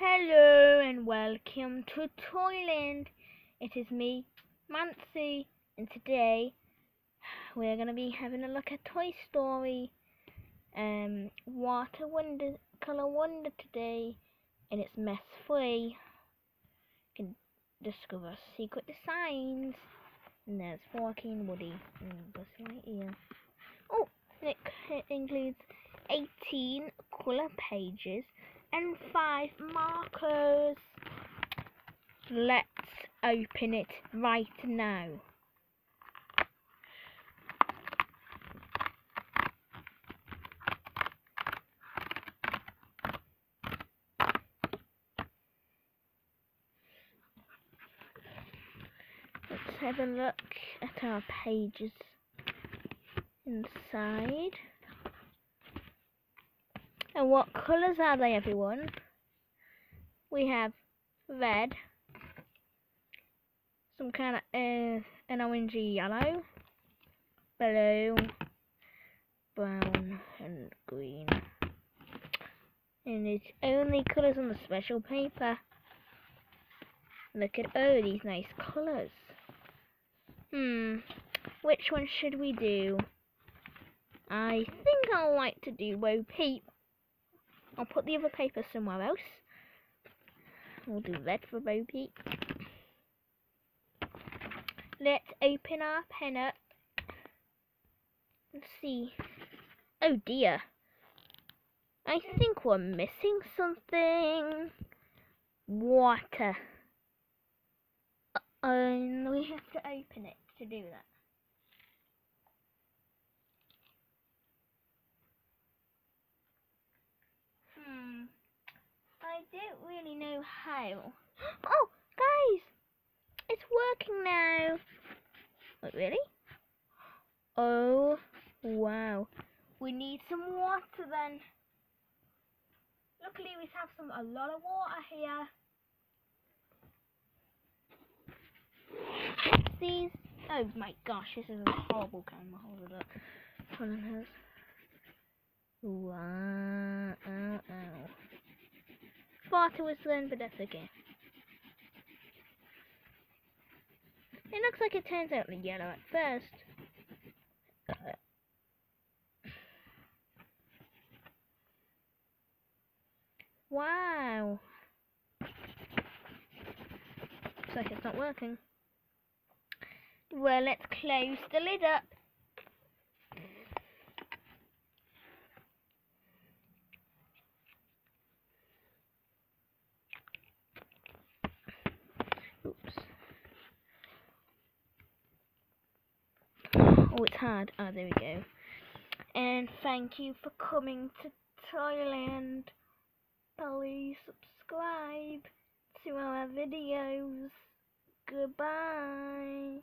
Hello and welcome to Toyland. It is me, Mancy, and today we're gonna be having a look at Toy Story. Um, Water Wonder, Color Wonder today, and it's mess free. You can discover secret designs. And there's Joaquin, Woody, and Buzz Lightyear. Oh, it, it includes 18 color pages and 5 markers. Let's open it right now. Let's have a look at our pages inside. And what colours are they, everyone? We have red, some kind of uh, an orangey yellow, blue, brown, and green. And it's only colours on the special paper. Look at all these nice colours. Hmm, which one should we do? I think I'll like to do Bo. I'll put the other paper somewhere else. We'll do red for Peep. Let's open our pen up. Let's see. Oh dear. I think we're missing something. Water. And we have to open it to do that. Hmm. I don't really know how. Oh, guys! It's working now. Wait, really? Oh, wow. We need some water then. Luckily, we have some a lot of water here. These. Oh my gosh, this is a horrible camera. Hold it up. Hold on, has. Wow. Ow, ow. Thought it was then, but that's okay. It looks like it turns out the yellow at first. Wow. Looks like it's not working. Well, let's close the lid up. Oh, it's hard. Oh, there we go. And thank you for coming to Toyland. Please subscribe to our videos. Goodbye.